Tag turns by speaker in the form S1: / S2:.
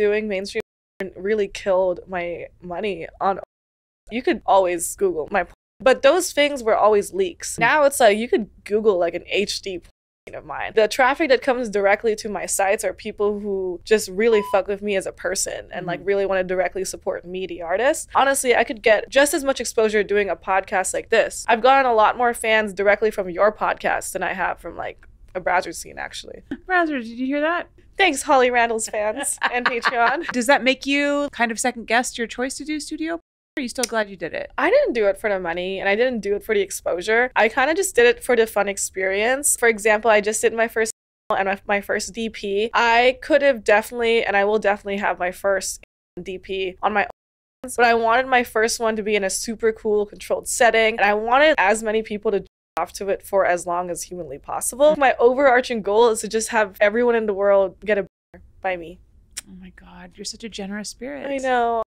S1: doing mainstream really killed my money on. You could always Google my, but those things were always leaks. Now it's like you could Google like an HD of mine. The traffic that comes directly to my sites are people who just really fuck with me as a person and like mm-hmm. really want to directly support me, the artist. Honestly, I could get just as much exposure doing a podcast like this. I've gotten a lot more fans directly from your podcast than I have from like a Brazzers scene, actually.
S2: Brazzers, did you hear that?
S1: Thanks, Holly Randall's fans and Patreon.
S2: Does that make you kind of second guess your choice to do studio? Are you still glad you did it?
S1: I didn't do it for the money and I didn't do it for the exposure. I kind of just did it for the fun experience. For example, I just did my first and my, my first DP. I could have definitely, and I will definitely have my first DP on my own, but I wanted my first one to be in a super cool controlled setting. And I wanted as many people to off to it for as long as humanly possible. My overarching goal is to just have everyone in the world get a by me.
S2: Oh my God, you're such a generous spirit.
S1: I know.